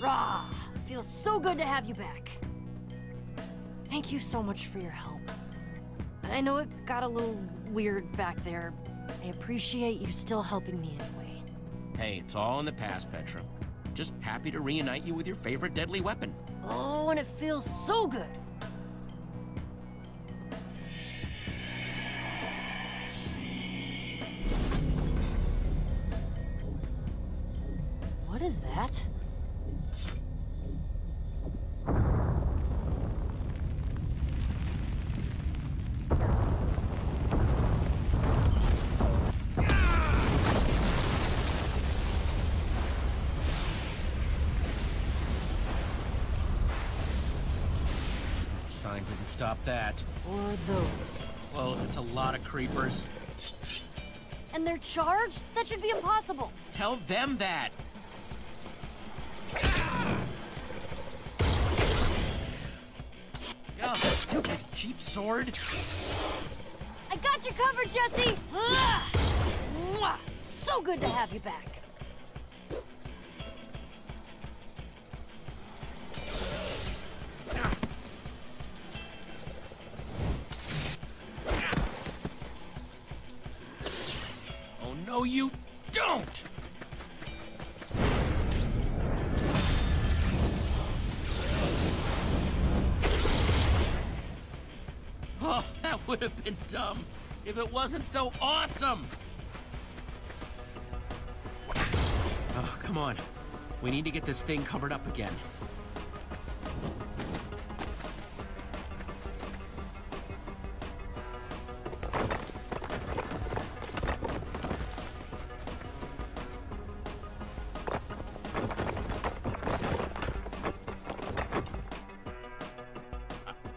Rah! Feels so good to have you back. Thank you so much for your help. I know it got a little weird back there. I appreciate you still helping me anyway. Hey, it's all in the past, Petra. Just happy to reunite you with your favorite deadly weapon. Oh, and it feels so good. What is that? Sign didn't stop that. Or those. Well, it's a lot of creepers. And they're charged? That should be impossible. Tell them that! Stupid cheap sword! I got you covered, Jesse! So good to have you back. Oh no, you dumb if it wasn't so awesome! Oh, come on. We need to get this thing covered up again.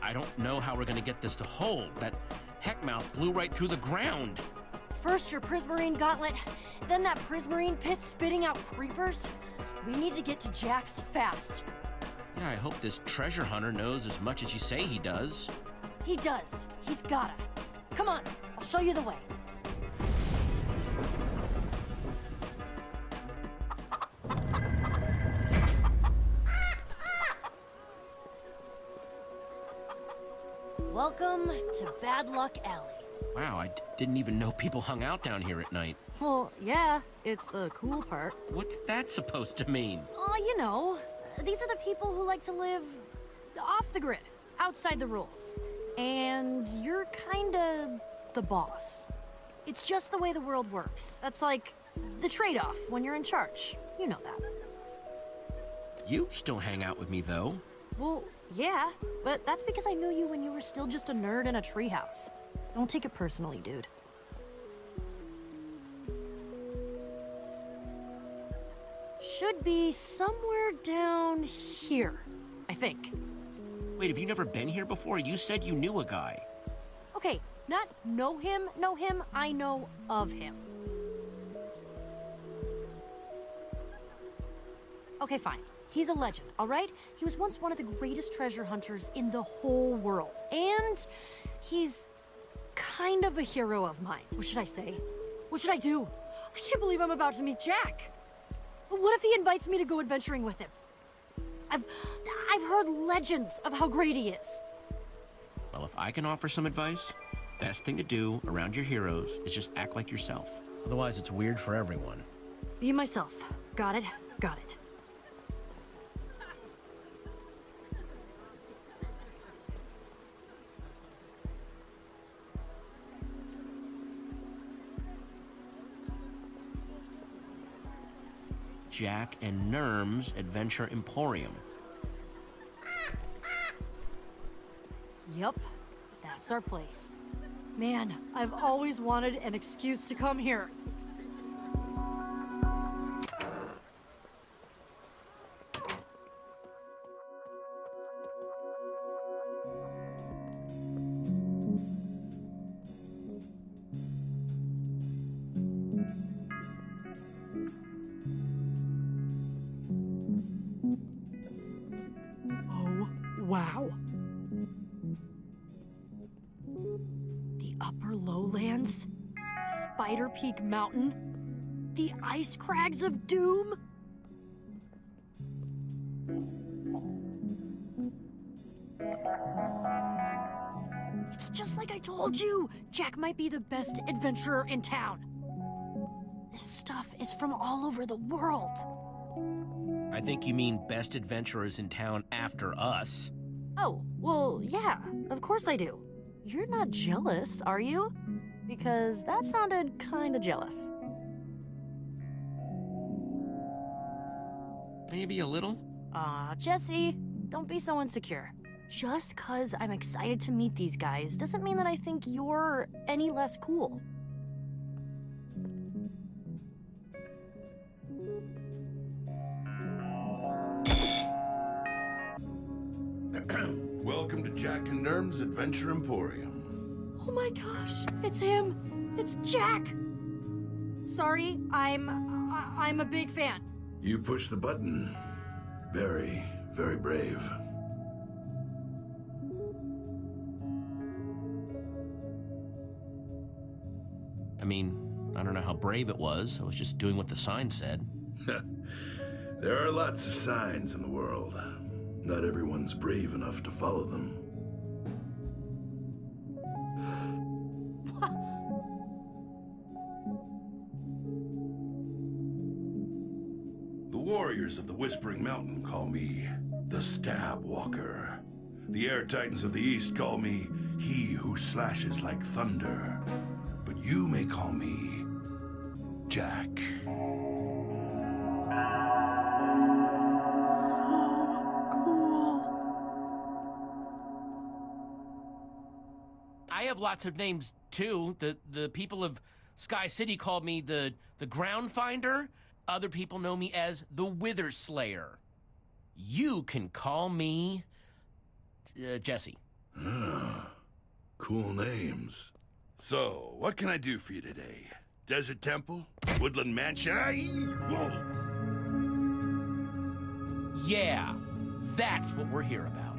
I don't know how we're gonna get this to hold. That heckmouth blew right through the ground. First your Prismarine gauntlet, then that Prismarine pit spitting out creepers. We need to get to Jax fast. Yeah, I hope this treasure hunter knows as much as you say he does. He does. He's gotta. Come on, I'll show you the way. Welcome to Bad Luck Alley. Wow, I didn't even know people hung out down here at night. Well, yeah, it's the cool part. What's that supposed to mean? Oh, you know, these are the people who like to live off the grid, outside the rules. And you're kinda the boss. It's just the way the world works. That's like the trade off when you're in charge. You know that. You still hang out with me, though. Well, yeah, but that's because I knew you when you were still just a nerd in a treehouse. Don't take it personally, dude. Should be somewhere down here, I think. Wait, have you never been here before? You said you knew a guy. Okay, not know him, know him, I know of him. Okay, fine. He's a legend, all right? He was once one of the greatest treasure hunters in the whole world. And he's kind of a hero of mine. What should I say? What should I do? I can't believe I'm about to meet Jack. What if he invites me to go adventuring with him? I've I've heard legends of how great he is. Well, if I can offer some advice, best thing to do around your heroes is just act like yourself. Otherwise, it's weird for everyone. Be myself. Got it? Got it. Jack and Nurm's Adventure Emporium. Yep, that's our place. Man, I've always wanted an excuse to come here. Upper lowlands? Spider Peak Mountain? The Ice Crags of Doom? It's just like I told you! Jack might be the best adventurer in town. This stuff is from all over the world. I think you mean best adventurers in town after us. Oh, well, yeah, of course I do. You're not jealous, are you? Because that sounded kinda jealous. Maybe a little? Aw, Jesse, don't be so insecure. Just cause I'm excited to meet these guys doesn't mean that I think you're any less cool. Welcome to Jack and Nurm's Adventure Emporium. Oh my gosh, it's him! It's Jack! Sorry, I'm. I- I'm a big fan. You push the button. Very, very brave. I mean, I don't know how brave it was. I was just doing what the sign said. There are lots of signs in the world. Not everyone's brave enough to follow them. The warriors of the Whispering Mountain call me the Stab Walker. The Air Titans of the East call me he who slashes like thunder. But you may call me Jack. Lots of names too. The the people of Sky City called me the the Ground Finder. Other people know me as the Wither Slayer. You can call me uh, Jesse. Cool names. So, what can I do for you today? Desert Temple? Woodland Mansion? Whoa. Yeah, that's what we're here about.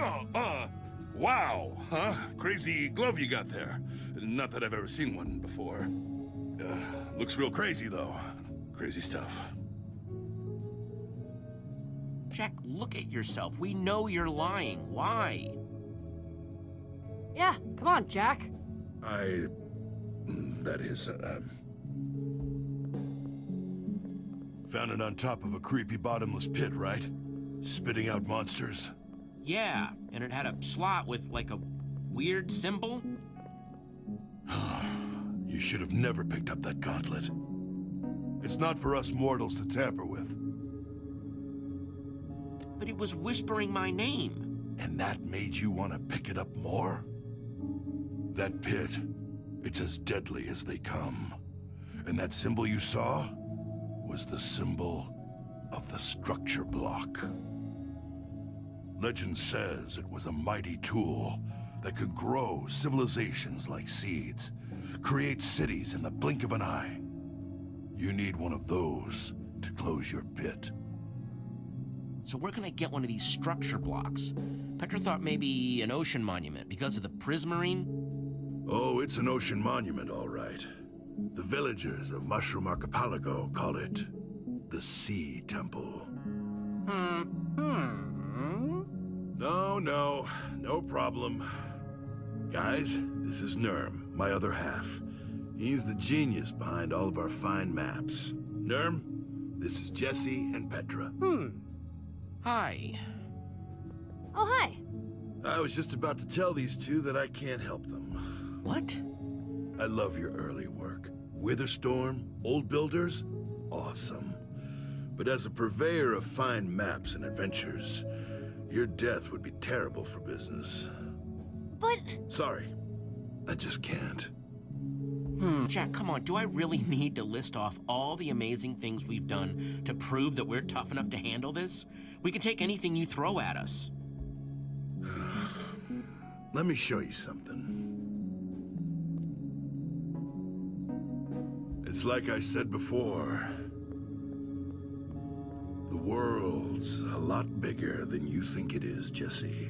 Oh, uh, wow, huh? Crazy glove you got there. Not that I've ever seen one before. Uh, looks real crazy, though. Crazy stuff. Jack, look at yourself. We know you're lying. Why? Yeah, come on, Jack. I. That is, uh, um. Found it on top of a creepy bottomless pit, right? Spitting out monsters. Yeah, and it had a slot with like a weird symbol. You should have never picked up that gauntlet. It's not for us mortals to tamper with. But it was whispering my name. And that made you want to pick it up more? That pit, it's as deadly as they come. And that symbol you saw was the symbol of the structure block. Legend says it was a mighty tool that could grow civilizations like seeds, create cities in the blink of an eye. You need one of those to close your pit. So where can I get one of these structure blocks? Petra thought maybe an ocean monument because of the prismarine. Oh, it's an ocean monument, all right. The villagers of Mushroom Archipelago call it the Sea Temple. Hmm. Hmm. No, no, no problem. Guys, this is Nurm, my other half. He's the genius behind all of our fine maps. Nurm, this is Jesse and Petra. Hmm. Hi. Oh, hi. I was just about to tell these two that I can't help them. What? I love your early work. Witherstorm, Old Builders, awesome. But as a purveyor of fine maps and adventures, your death would be terrible for business. But Sorry, I just can't. Hmm. Jack, come on. Do I really need to list off all the amazing things we've done to prove that we're tough enough to handle this? We can take anything you throw at us. Let me show you something. It's like I said before. The world's a lot bigger than you think it is, Jesse.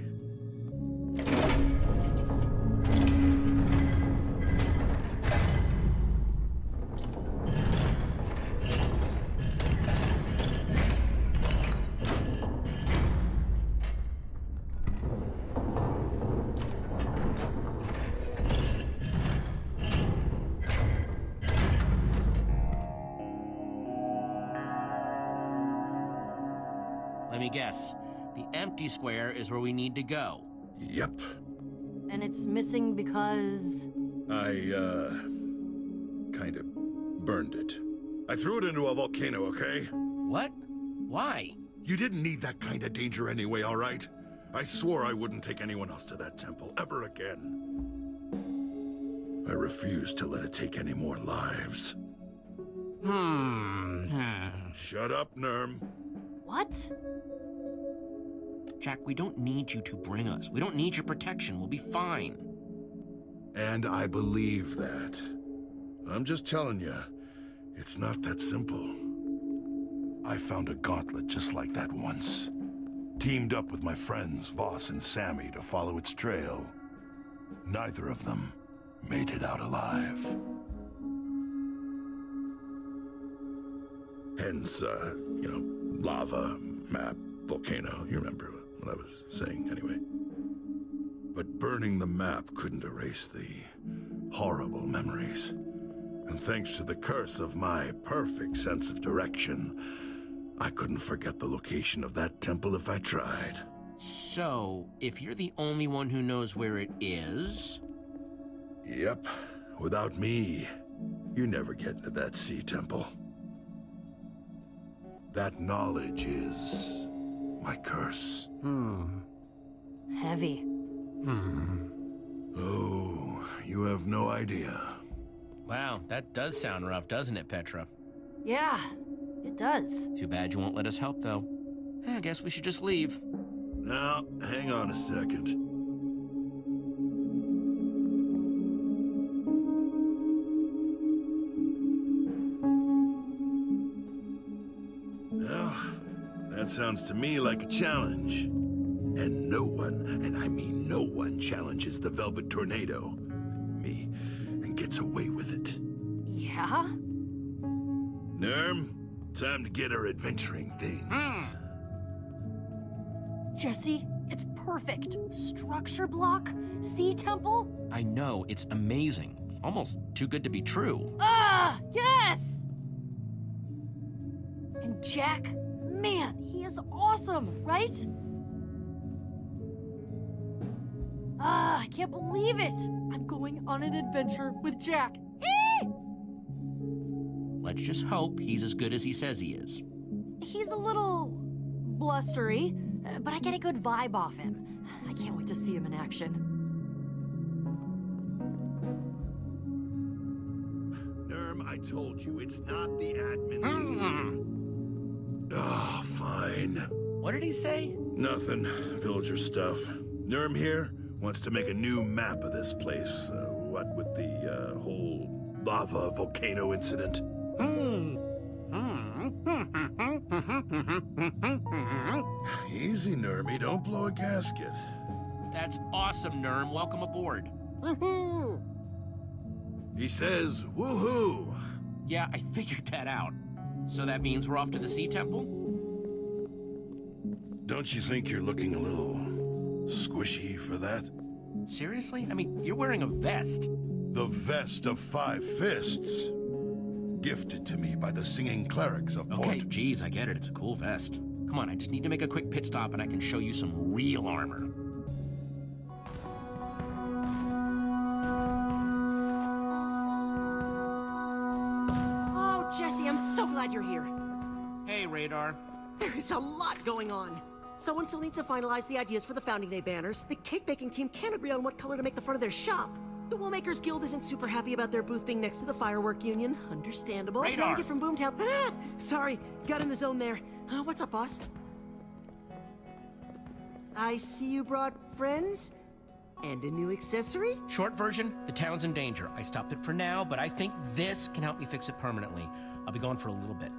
Let me guess. The empty square is where we need to go. Yep. And it's missing because. I, uh. kind of burned it. I threw it into a volcano, okay? What? Why? You didn't need that kind of danger anyway, alright? I swore I wouldn't take anyone else to that temple ever again. I refuse to let it take any more lives. Hmm. Shut up, Nurm. What? Jack, we don't need you to bring us. We don't need your protection. We'll be fine. And I believe that. I'm just telling you, it's not that simple. I found a gauntlet just like that once. Teamed up with my friends, Voss and Sammy, to follow its trail. Neither of them made it out alive. Hence, uh, you know, lava, map, volcano. You remember what I was saying, anyway. But burning the map couldn't erase the horrible memories. And thanks to the curse of my perfect sense of direction, I couldn't forget the location of that temple if I tried. So, if you're the only one who knows where it is, Yep. Without me, you never get into that sea temple. That knowledge is my curse. Hmm. Heavy. Hmm. Oh, you have no idea. wow, that does sound rough, doesn't it, Petra? Yeah, it does. Too bad you won't let us help, though. Eh, I guess we should just leave. Now, hang on a second. That sounds to me like a challenge. And no one, and I mean no one, challenges the Velvet Tornado, me, and gets away with it. Yeah? Nurm, time to get our adventuring things. Jesse, it's perfect. Structure block, sea temple. I know, it's amazing. It's almost too good to be true. Ah, yes! And Jack, man, he is awesome, right? Ah, I can't believe it! I'm going on an adventure with Jack. Eh! Let's just hope he's as good as he says he is. He's a little blustery, uh, but I get a good vibe off him. I can't wait to see him in action. Nurm, I told you, it's not the admins. Ah, fine. What did he say? Nothing. Villager stuff. Nurm here wants to make a new map of this place. Uh, what with the uh, whole lava volcano incident. Easy, Nurmy. Don't blow a gasket. That's awesome, Nurm. Welcome aboard. He says, woohoo! Yeah, I figured that out. So that means we're off to the Sea Temple? Don't you think you're looking a little squishy for that? Seriously? I mean, you're wearing a vest. The vest of five fists. Gifted to me by the singing clerics of Port. Okay, geez, I get it. It's a cool vest. Come on, I just need to make a quick pit stop and I can show you some real armor. Glad you're here. Hey, Radar. There is a lot going on. Someone still needs to finalize the ideas for the Founding Day banners. The cake baking team can't agree on what color to make the front of their shop. The Woolmakers Guild isn't super happy about their booth being next to the Firework Union. Understandable. Radar. Delegate from Boomtown. Ah! Sorry, got in the zone there. Uh, what's up, boss? I see you brought friends? And a new accessory? Short version, the town's in danger. I stopped it for now, but I think this can help me fix it permanently. I'll be gone for a little bit.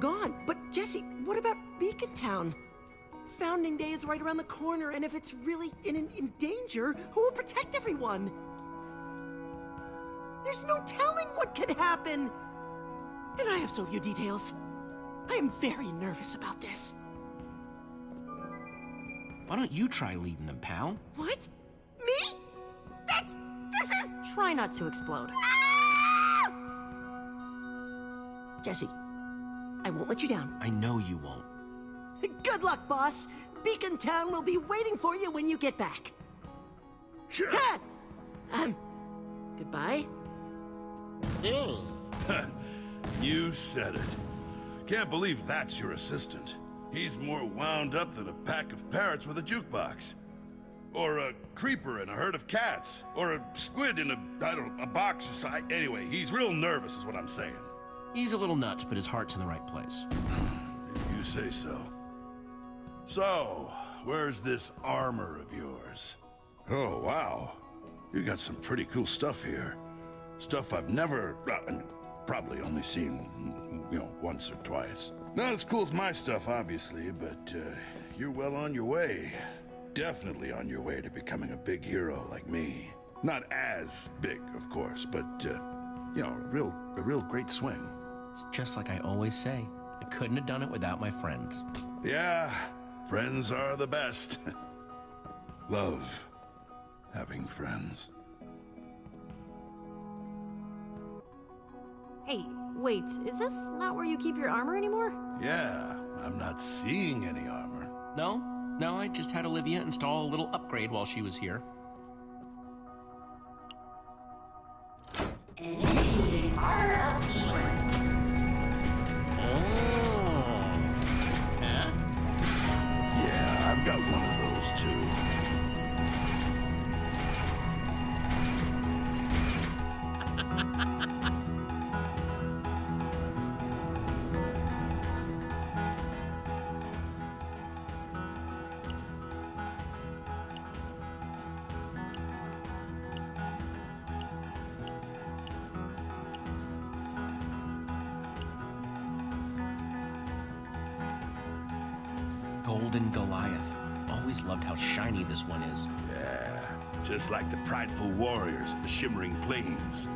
Gone. But Jesse, what about Beacon Town? Founding Day is right around the corner, and if it's really in, in, in danger, who will protect everyone? There's no telling what could happen. And I have so few details. I am very nervous about this. Why don't you try leading them, pal? What? Me? That's. This is. Try not to explode. Ah! Jesse, I won't let you down. I know you won't. Good luck, boss. Beacon Town will be waiting for you when you get back. Sure. Ha! Um, goodbye. You said it. Can't believe that's your assistant. He's more wound up than a pack of parrots with a jukebox. Or a creeper in a herd of cats. Or a squid in a, I don't a box or something. Anyway, he's real nervous is what I'm saying. He's a little nuts, but his heart's in the right place. If you say so. So, where's this armor of yours? Oh, wow. You got some pretty cool stuff here. Stuff I've never, uh, probably only seen, you know, once or twice. Not as cool as my stuff, obviously, but uh, you're well on your way. Definitely on your way to becoming a big hero like me. Not as big, of course, but, uh, you know, a real, a real great swing. It's just like I always say. I couldn't have done it without my friends. Yeah, friends are the best. Love having friends. Hey, wait, is this not where you keep your armor anymore? Yeah, I'm not seeing any armor. No? No, I just had Olivia install a little upgrade while she was here. Prideful warriors of the Shimmering Plains.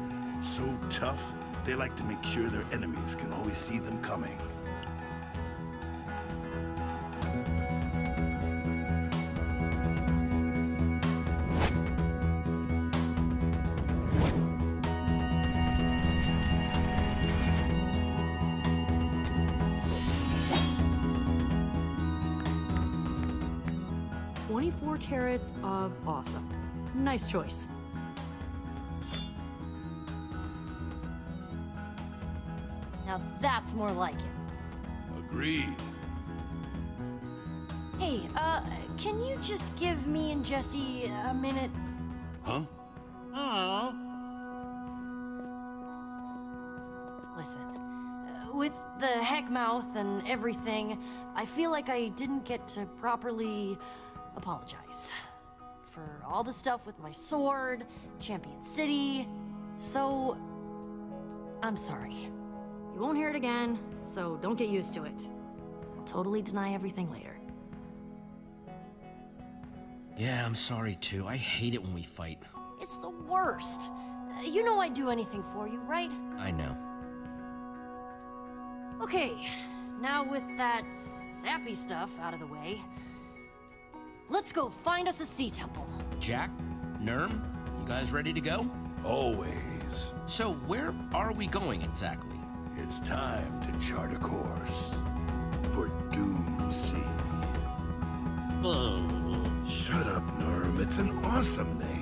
So tough, they like to make sure their enemies can always see them coming. Twenty-four carats of awesome. Nice choice. Now that's more like it. Agreed. Hey, uh, can you just give me and Jesse a minute? Huh? Listen, uh, with the heck mouth and everything, I feel like I didn't get to properly apologize. For all the stuff with my sword, Champion City. So, I'm sorry. You won't hear it again, so don't get used to it. I'll totally deny everything later. Yeah, I'm sorry too. I hate it when we fight. It's the worst. Uh, You know I'd do anything for you, right? I know. Okay, now with that sappy stuff out of the way, let's go find us a sea temple. Jack? Nurm? You guys ready to go? Always. So, where are we going exactly? It's time to chart a course for Doom Sea. Oh. Shut up, Nurm. It's an awesome name.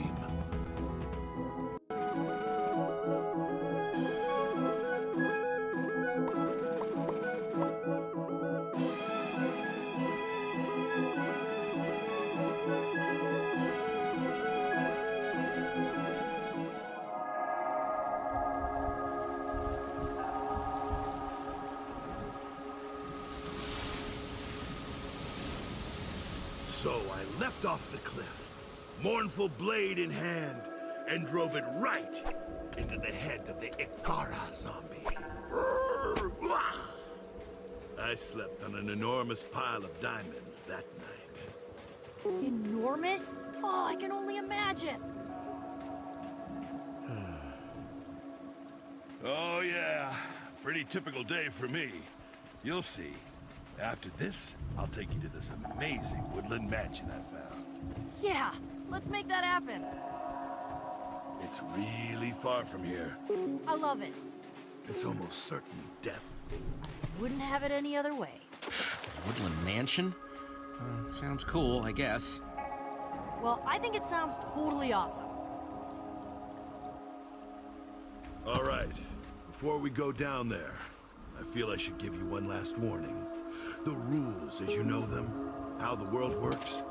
So I leapt off the cliff, mournful blade in hand, and drove it right into the head of the Ikara zombie. I slept on an enormous pile of diamonds that night. Enormous? Oh, I can only imagine. Oh, yeah. Pretty typical day for me. You'll see. After this, I'll take you to this amazing woodland mansion I found. Yeah, let's make that happen. It's really far from here. I love it. It's almost certain death. Wouldn't have it any other way. Woodland Mansion? Uh, sounds cool, I guess. Well, I think it sounds totally awesome. All right. Before we go down there, I feel I should give you one last warning. The rules as you know them, how the world works,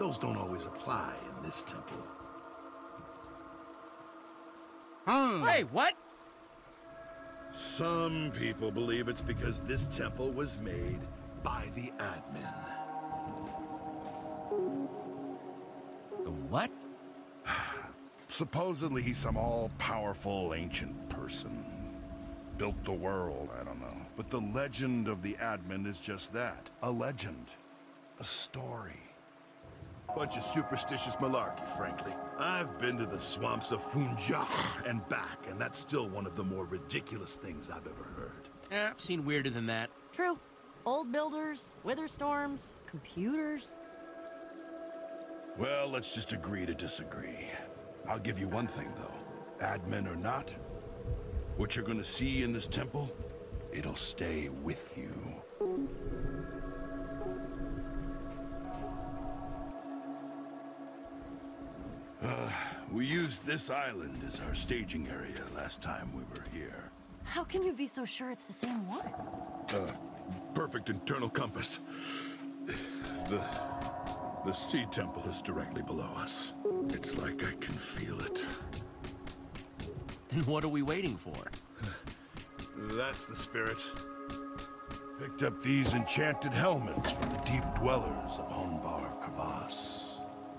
those don't always apply in this temple. Hmm. Hey, what? Some people believe it's because this temple was made by the admin. The what? Supposedly he's some all-powerful ancient person. Built the world, I don't know. But the legend of the admin is just that. A legend. A story. Bunch of superstitious malarkey, frankly. I've been to the swamps of Funja and back, and that's still one of the more ridiculous things I've ever heard. Eh, I've seen weirder than that. True. Old builders, wither storms, computers. Well, let's just agree to disagree. I'll give you one thing, though. Admin or not, what you're gonna see in this temple, it'll stay with you. Uh, we used this island as our staging area last time we were here. How can you be so sure it's the same one? Uh, perfect internal compass. The... The sea temple is directly below us. It's like I can feel it. Then what are we waiting for? That's the spirit. Picked up these enchanted helmets from the deep dwellers of Honbar Crevasse.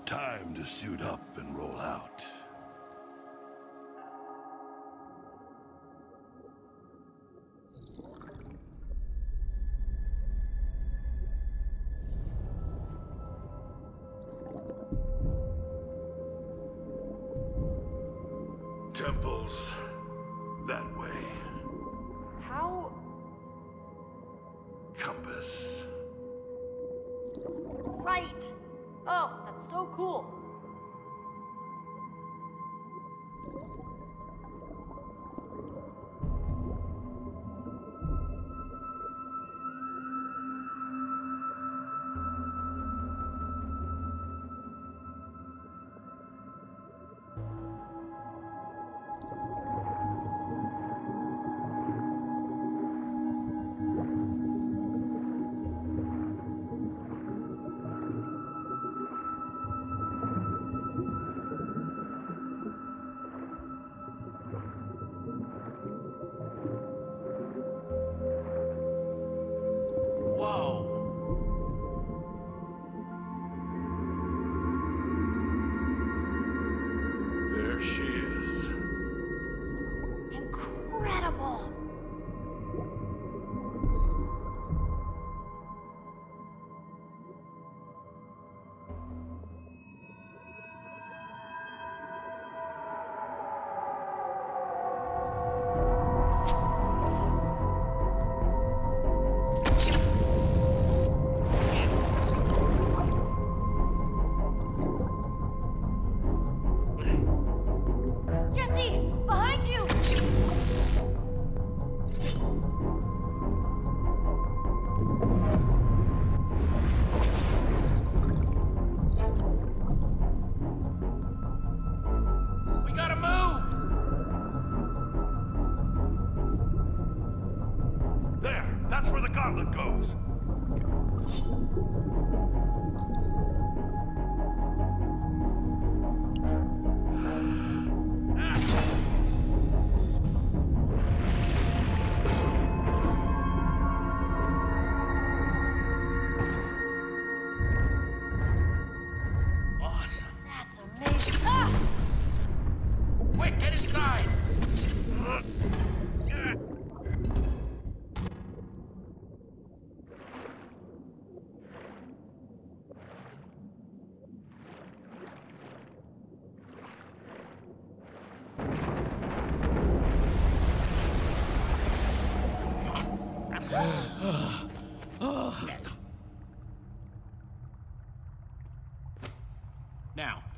Time to suit up and roll out.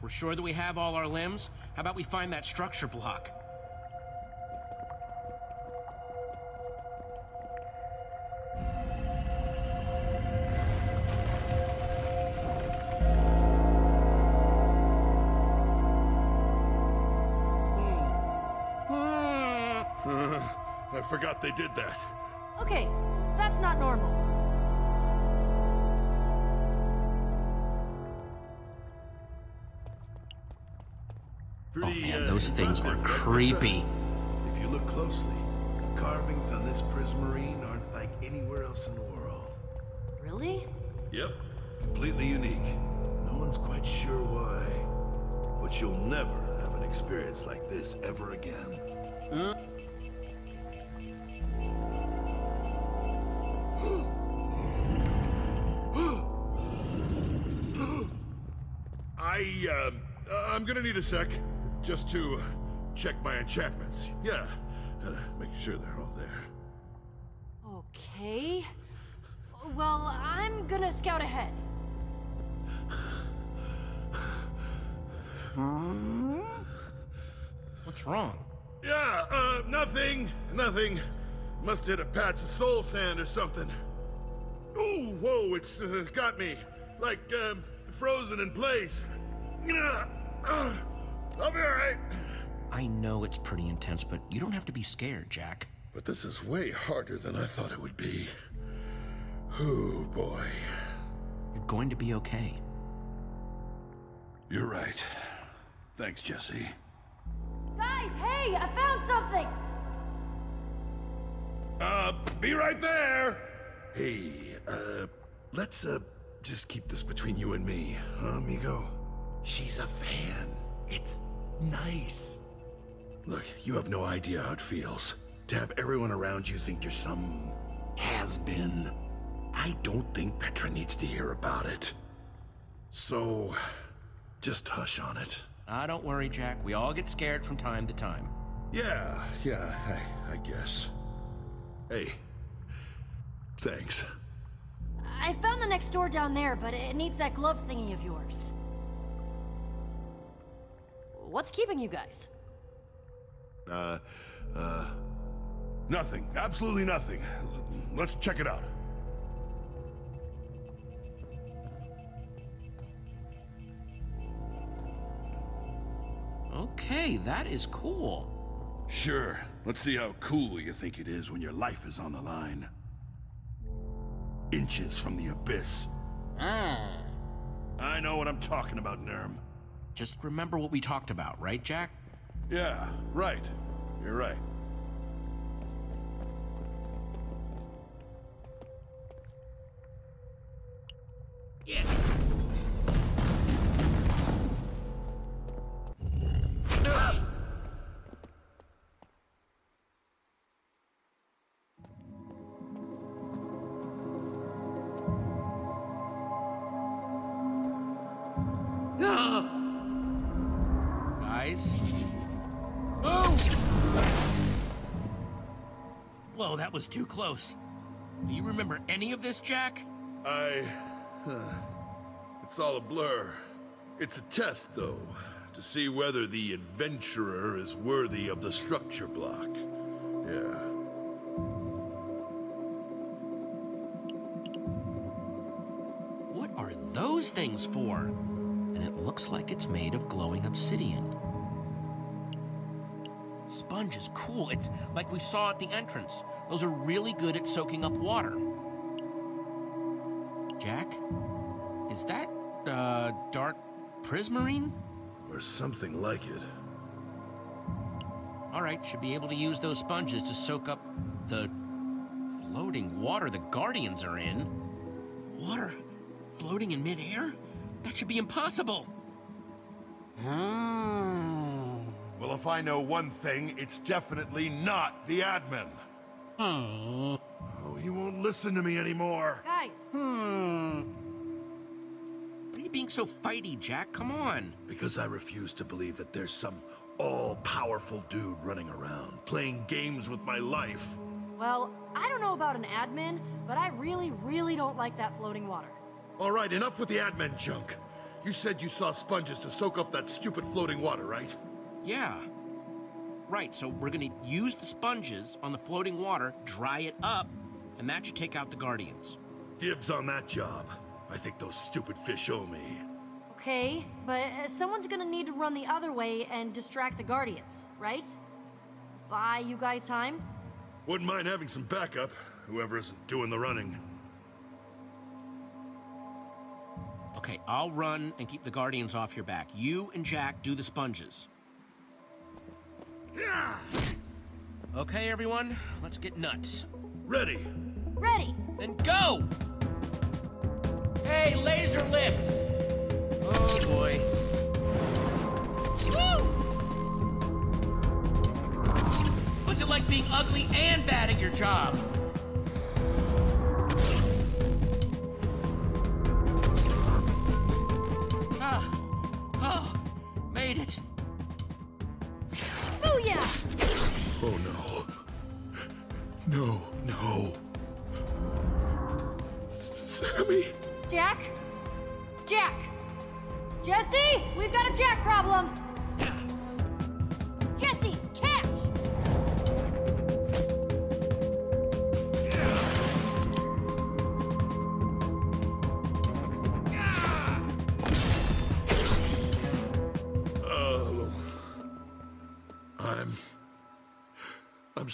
We're sure that we have all our limbs? How about we find that structure block? Hmm. I forgot they did that. Okay, that's not normal. Those things are creepy. If you look closely, the carvings on this prismarine aren't like anywhere else in the world. Really? Yep, completely unique. No one's quite sure why. But you'll never have an experience like this ever again. I, um, uh, I'm gonna need a sec. Just to check my enchantments. Yeah, gotta make sure they're all there. Okay. Well, I'm gonna scout ahead. What's wrong? Yeah, uh, nothing. Nothing. Must hit a patch of soul sand or something. Ooh, whoa, it's uh, got me. Like, um, frozen in place. Yeah, uh, I'll be alright. I know it's pretty intense, but you don't have to be scared, Jack. But this is way harder than I thought it would be. Oh, boy. You're going to be okay. You're right. Thanks, Jesse. Guys, hey, I found something! Uh, be right there! Hey, uh, let's, uh, just keep this between you and me, huh, amigo? She's a fan. It's nice. Look, you have no idea how it feels to have everyone around you think you're some has been. I don't think Petra needs to hear about it. So, just hush on it. Ah, don't worry, Jack. We all get scared from time to time. Yeah, yeah, I, I guess. Hey, thanks. I found the next door down there, but it needs that glove thingy of yours. What's keeping you guys? Uh, uh, nothing. Absolutely nothing. Let's check it out. Okay, that is cool. Sure. Let's see how cool you think it is when your life is on the line. Inches from the abyss. I know what I'm talking about, Nurm. Just remember what we talked about, right, Jack? Yeah, right. You're right. Yeah. Guys? Whoa, that was too close. Do you remember any of this, Jack? I. Huh. It's all a blur. It's a test, though, to see whether the adventurer is worthy of the structure block. Yeah. What are those things for? And it looks like it's made of glowing obsidian. Sponge is cool. It's like we saw at the entrance. Those are really good at soaking up water. Jack? Is that, uh, dark prismarine? Or something like it. All right, should be able to use those sponges to soak up the floating water the Guardians are in. Water floating in midair? That should be impossible. Well, if I know one thing, it's definitely not the admin. Oh, he won't listen to me anymore. Guys, Hmm. Why are you being so fighty, Jack? Come on. Because I refuse to believe that there's some all-powerful dude running around, playing games with my life. well, I don't know about an admin, but I really, really don't like that floating water. All right, enough with the admin junk. You said you saw sponges to soak up that stupid floating water, right? Yeah. Right, so we're gonna use the sponges on the floating water, dry it up, and that should take out the Guardians. Dibs on that job. I think those stupid fish owe me. Okay, but uh, someone's gonna need to run the other way and distract the Guardians, right? buy you guys time? Wouldn't mind having some backup, whoever isn't doing the running. Okay, I'll run and keep the Guardians off your back. You and Jack do the sponges. Yeah! Okay, everyone, let's get nuts. Ready! Ready! Then go! Hey, laser lips! Oh boy. Woo! What's it like being ugly and bad at your job?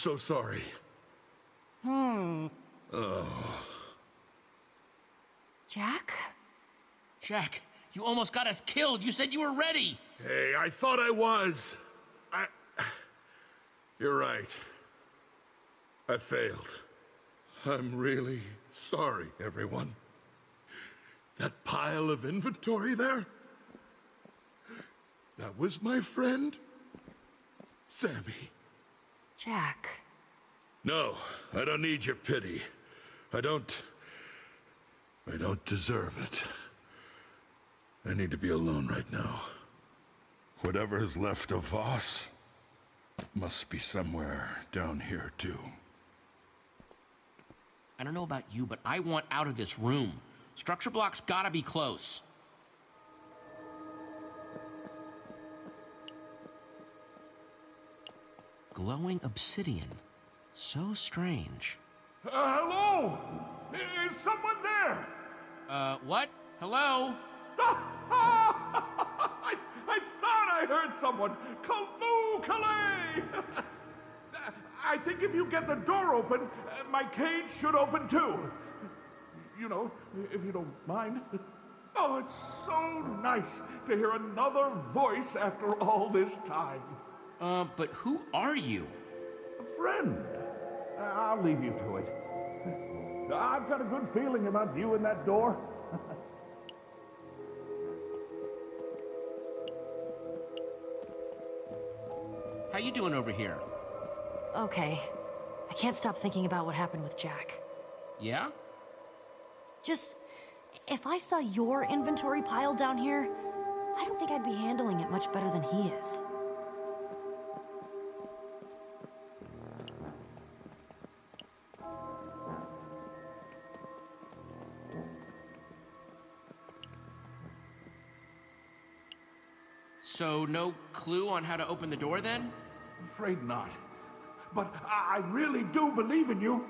So sorry. Hmm. Oh. Jack? Jack, you almost got us killed. You said you were ready. Hey, I thought I was. I. You're right. I failed. I'm really sorry, everyone. That pile of inventory there? That was my friend, Sammy. Jack. No, I don't need your pity. I don't. I don't deserve it. I need to be alone right now. Whatever is left of Vos must be somewhere down here, too. I don't know about you, but I want out of this room. Structure block's gotta be close. Glowing obsidian. So strange. Uh, hello? Is someone there? Uh, what? Hello? I, I thought I heard someone. Kalu Kalay! I think if you get the door open, uh, my cage should open too. You know, if you don't mind. Oh, it's so nice to hear another voice after all this time. Uh, but who are you? A friend. I'll leave you to it. I've got a good feeling about you and that door. How you doing over here? Okay. I can't stop thinking about what happened with Jack. Yeah? Just, if I saw your inventory pile down here, I don't think I'd be handling it much better than he is. So, no clue on how to open the door then? Afraid not. But I I really do believe in you.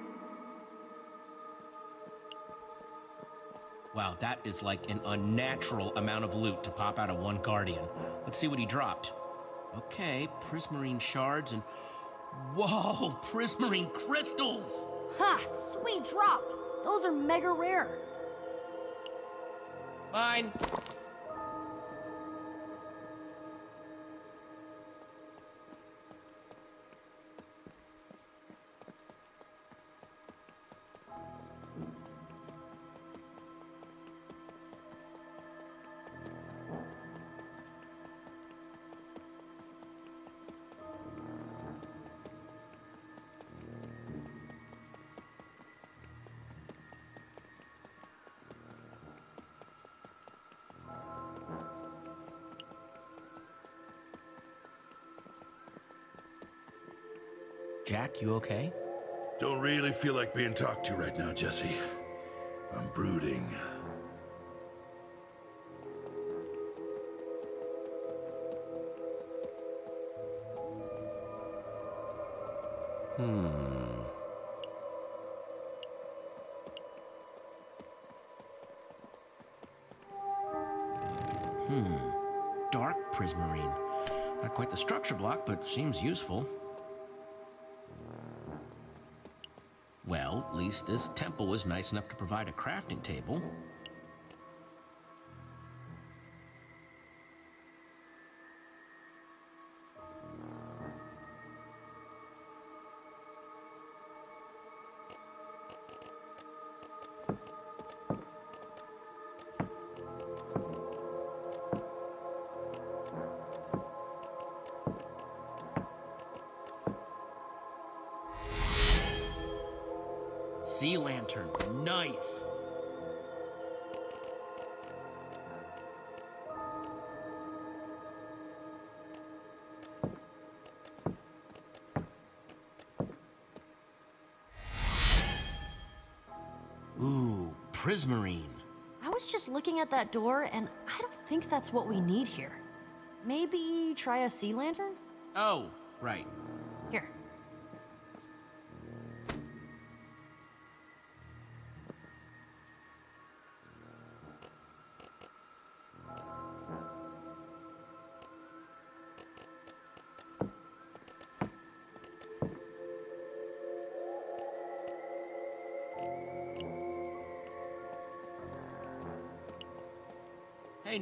Wow, that is like an unnatural amount of loot to pop out of one Guardian. Let's see what he dropped. Okay, prismarine shards and. Whoa, prismarine crystals! Ha! Sweet drop! Those are mega rare. Mine. Jack, you okay? Don't really feel like being talked to right now, Jesse. I'm brooding. Hmm. Hmm. Dark prismarine. Not quite the structure block, but seems useful. Least this temple was nice enough to provide a crafting table. Ooh, prismarine. I was just looking at that door, and I don't think that's what we need here. Maybe try a sea lantern? Oh, right.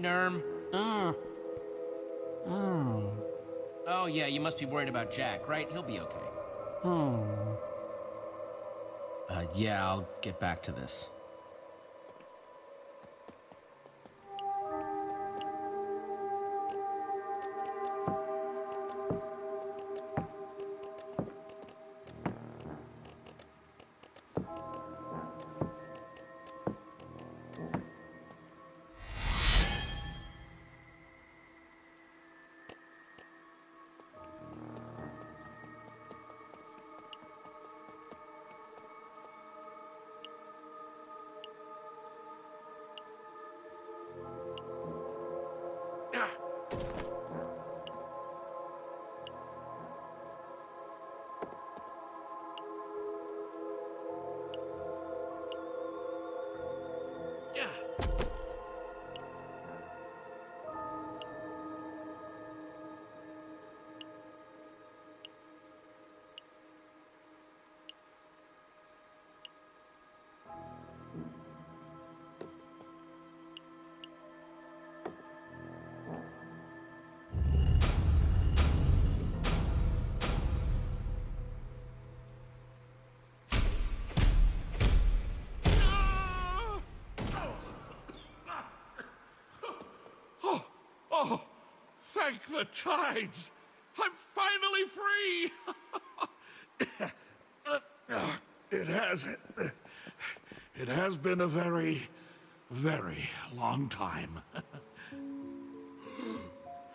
Nurm. Oh. Oh. Oh, yeah, you must be worried about Jack, right? He'll be okay. Oh. Uh, yeah, I'll get back to this. Thank the tides! I'm finally free! it has. It has been a very, very long time.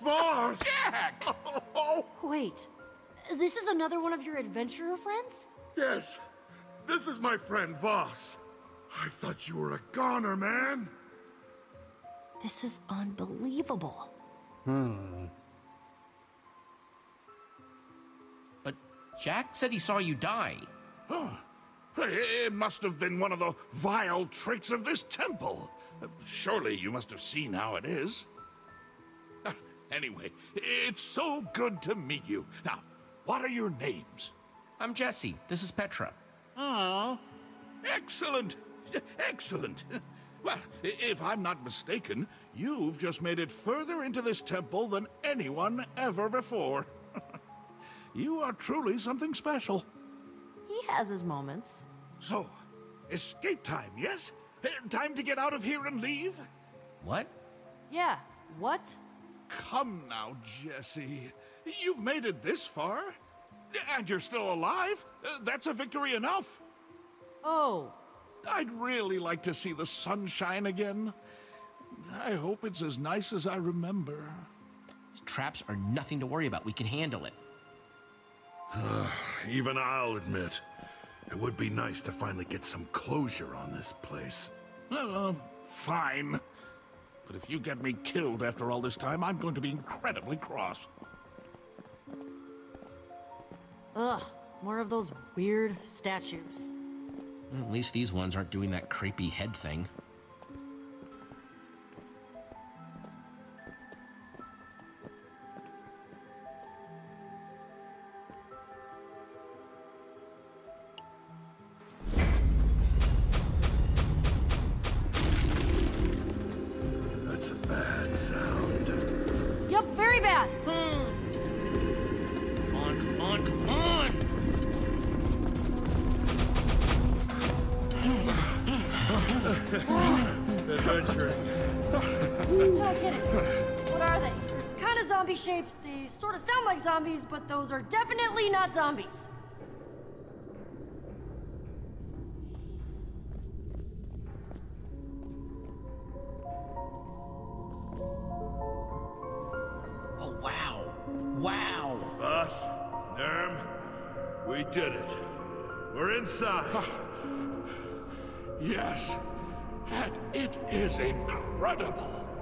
Vos! Jack! Oh, Wait, this is another one of your adventurer friends? Yes, this is my friend Vos. I thought you were a goner, man. This is unbelievable. Hmm. But Jack said he saw you die. It must have been one of the vile tricks of this temple. Surely you must have seen how it is. Anyway, it's so good to meet you. Now, what are your names? I'm Jesse. This is Petra. Oh. Excellent! Excellent! Well, if I'm not mistaken, you've just made it further into this temple than anyone ever before. you are truly something special. He has his moments. So, escape time, yes? Eh, Time to get out of here and leave? What? Yeah, what? Come now, Jesse. You've made it this far. And you're still alive. Uh, That's a victory enough. Oh, I'd really like to see the sunshine again. I hope it's as nice as I remember. These traps are nothing to worry about. We can handle it. Even I'll admit, it would be nice to finally get some closure on this place. Uh, fine. But if you get me killed after all this time, I'm going to be incredibly cross. ugh, more of those weird statues. At least these ones aren't doing that creepy head thing. And it is incredible.